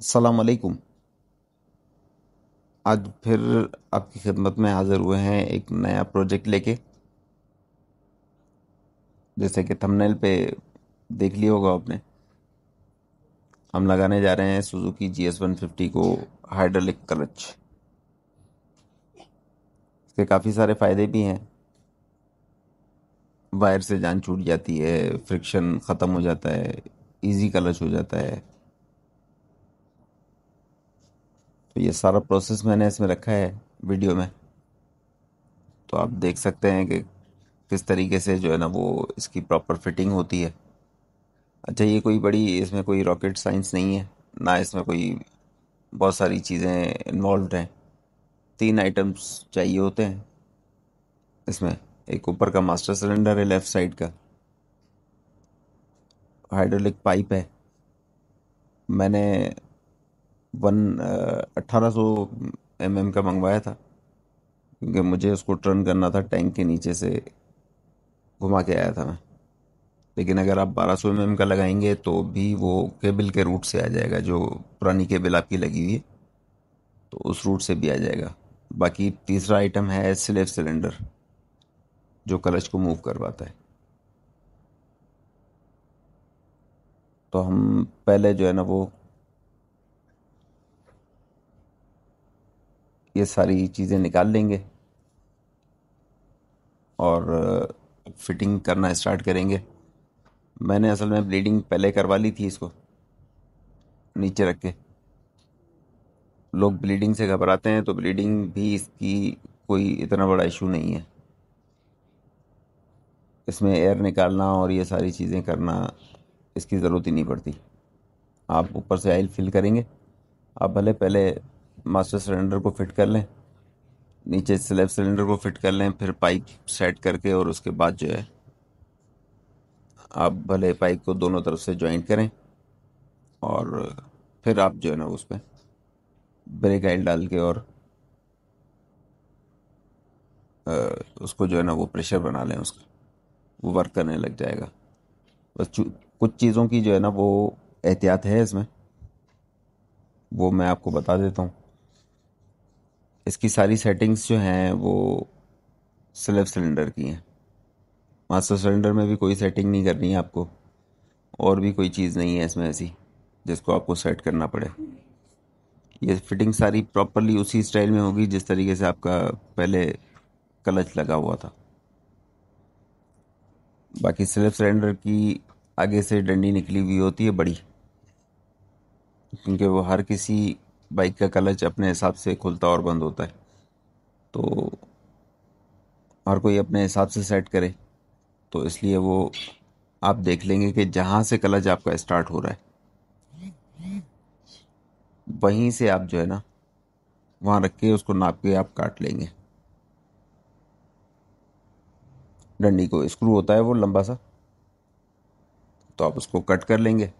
अस्सलाम वालेकुम आज फिर आपकी खिदमत में हाज़िर हुए हैं एक नया प्रोजेक्ट लेके। जैसे कि थंबनेल पे देख लिया होगा आपने। हम लगाने जा रहे हैं Suzuki G S one fifty को हाइड्रोलिक क्लच इसके काफ़ी सारे फ़ायदे भी हैं। वायर से जान छूट जाती है फ्रिक्शन ख़त्म हो जाता है इजी क्लच हो जाता है। तो ये सारा प्रोसेस मैंने इसमें रखा है वीडियो में। तो आप देख सकते हैं कि किस तरीके से जो है ना वो इसकी प्रॉपर फिटिंग होती है। अच्छा ये कोई बड़ी, इसमें कोई रॉकेट साइंस नहीं है, ना इसमें कोई बहुत सारी चीज़ें इन्वॉल्व हैं। तीन आइटम्स चाहिए होते हैं इसमें। एक ऊपर का मास्टर सिलेंडर है लेफ़्ट साइड का। हाइड्रोलिक पाइप है। मैंने वन अट्ठारह सौ एम एम का मंगवाया था। क्योंकि मुझे उसको टर्न करना था टैंक के नीचे से घुमा के आया था मैं। लेकिन अगर आप 1200 सौ एम का लगाएँगे तो भी वो केबल के रूट से आ जाएगा, जो पुरानी केबल आपकी लगी हुई है। तो उस रूट से भी आ जाएगा। बाकी तीसरा आइटम है स्लेव सिलेंडर जो क्लच को मूव करवाता है। तो हम पहले जो है ना, वो ये सारी चीज़ें निकाल लेंगे और फिटिंग करना स्टार्ट करेंगे। मैंने असल में ब्लीडिंग पहले करवा ली थी इसको, नीचे रख के। लोग ब्लीडिंग से घबराते हैं तो ब्लीडिंग भी इसकी कोई इतना बड़ा इशू नहीं है। इसमें एयर निकालना और ये सारी चीज़ें करना इसकी ज़रूरत ही नहीं पड़ती। आप ऊपर से आयल फिल करेंगे। आप भले पहले मास्टर सिलेंडर को फिट कर लें, नीचे स्लैब सिलेंडर को फिट कर लें, फिर पाइप सेट करके और उसके बाद जो है आप भले पाइप को दोनों तरफ़ से ज्वाइंट करें और फिर आप जो है ना उस पर ब्रेक आइल डाल के और उसको जो है ना वो प्रेशर बना लें उसका, वो वर्क करने लग जाएगा। बस कुछ चीज़ों की जो है ना वो एहतियात है इसमें, वो मैं आपको बता देता हूँ। इसकी सारी सेटिंग्स जो हैं वो स्लेब सिलेंडर की हैं। मास्टर सिलेंडर में भी कोई सेटिंग नहीं करनी है आपको। और भी कोई चीज़ नहीं है इसमें ऐसी, जिसको आपको सेट करना पड़े। ये फिटिंग सारी प्रॉपरली उसी स्टाइल में होगी, जिस तरीके से आपका पहले क्लच लगा हुआ था। बाकी स्लेब सिलेंडर की आगे से डंडी निकली हुई होती है, बड़ी। क्योंकि वो हर किसी बाइक का क्लच अपने हिसाब से खुलता और बंद होता है। तो हर कोई अपने हिसाब से सेट करे। तो इसलिए वो आप देख लेंगे कि जहाँ से क्लच आपका स्टार्ट हो रहा है, वहीं से आप जो है ना, वहाँ रख के उसको नाप के आप काट लेंगे। डंडी को स्क्रू होता है वो लंबा सा तो आप उसको कट कर लेंगे।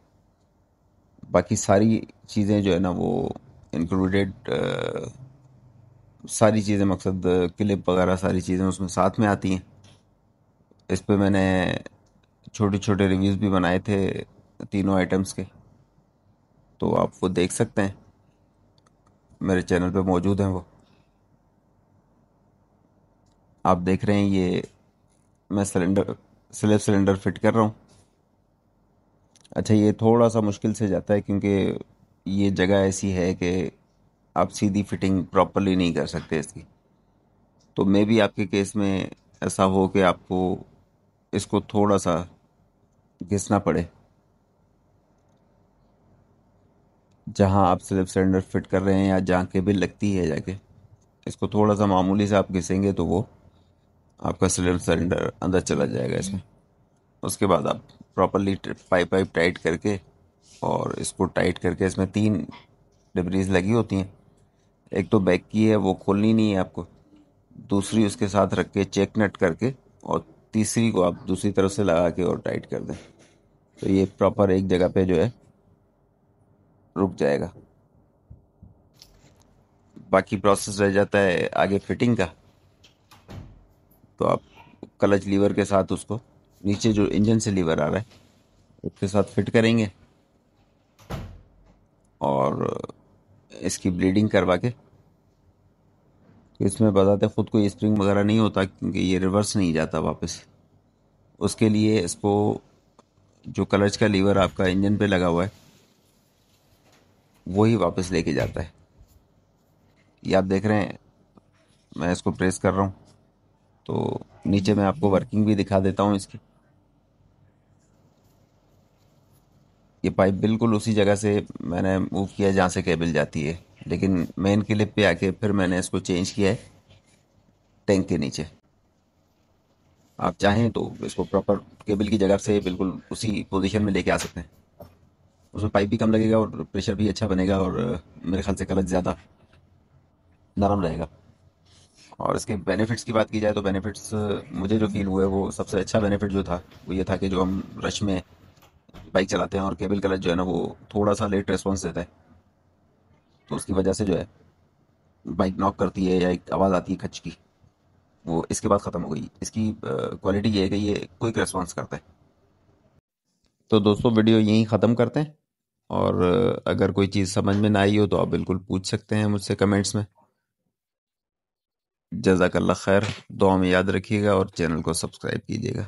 बाकी सारी चीज़ें जो है ना वो इंक्लूडेड uh, सारी चीज़ें मकसद क्लिप वगैरह सारी चीज़ें उसमें साथ में आती हैं। इस पर मैंने छोटे छोटे रिव्यूज़ भी बनाए थे तीनों आइटम्स के। तो आप वो देख सकते हैं। मेरे चैनल पे मौजूद हैं वो। आप देख रहे हैं ये मैं सिलेंडर स्लेब सिलेंडर फिट कर रहा हूँ। अच्छा ये थोड़ा सा मुश्किल से जाता है क्योंकि ये जगह ऐसी है कि आप सीधी फिटिंग प्रॉपरली नहीं कर सकते इसकी। तो मे भी आपके केस में ऐसा हो कि आपको इसको थोड़ा सा घिसना पड़े, जहाँ आप स्लिप सिलेंडर फिट कर रहे हैं या जहाँ केबल लगती है जाके। इसको थोड़ा सा मामूली से आप घिसेंगे तो वो आपका स्लिप सिलेंडर अंदर चला जाएगा इसमें। उसके बाद आप प्रॉपरली पाइप पाइप टाइट करके और इसको टाइट करके इसमें तीन डिब्रीज लगी होती हैं। एक तो बैक की है, वो खोलनी नहीं है आपको। दूसरी उसके साथ रख के चेक नट करके और तीसरी को आप दूसरी तरफ़ से लगा के और टाइट कर दें। तो ये प्रॉपर एक जगह पे जो है, रुक जाएगा। बाकी प्रोसेस रह जाता है आगे फिटिंग का। तो आप क्लच लीवर के साथ उसको, नीचे जो इंजन से लीवर आ रहा है, उसके साथ फिट करेंगे। और इसकी ब्लीडिंग करवा के। इसमें बताते खुद कोई स्प्रिंग वगैरह नहीं होता क्योंकि ये रिवर्स नहीं जाता वापस। उसके लिए इसको, जो क्लच का लीवर आपका इंजन पे लगा हुआ है, वही वापस लेके जाता है। ये आप देख रहे हैं, मैं इसको प्रेस कर रहा हूँ। तो नीचे मैं आपको वर्किंग भी दिखा देता हूँ इसकी। ये पाइप बिल्कुल उसी जगह से मैंने मूव किया जहाँ से केबल जाती है। लेकिन मेन क्लिप पे आके फिर मैंने इसको चेंज किया है टैंक के नीचे। आप चाहें तो इसको प्रॉपर केबल की जगह से बिल्कुल उसी पोजीशन में लेके आ सकते हैं। उसमें पाइप भी कम लगेगा और प्रेशर भी अच्छा बनेगा और मेरे ख्याल से कलच ज़्यादा नरम रहेगा। और इसके बेनिफिट्स की बात की जाए तो बेनिफिट्स मुझे जो फील हुए वो सबसे अच्छा बेनिफिट जो था, वो ये था कि जो हम रश में बाइक चलाते हैं और केबल कलच जो है ना वो थोड़ा सा लेट रिस्पॉन्स देता है। तो उसकी वजह से जो है, बाइक नॉक करती है या एक आवाज़ आती है खच की, वो इसके बाद ख़त्म हो गई। इसकी क्वालिटी ये है कि ये क्विक रिस्पॉन्स करता है। तो दोस्तों, वीडियो यहीं ख़त्म करते हैं और अगर कोई चीज़ समझ में ना आई हो तो आप बिल्कुल पूछ सकते हैं मुझसे कमेंट्स में। जजाकल्ला खैर, दुआ में याद रखिएगा और चैनल को सब्सक्राइब कीजिएगा।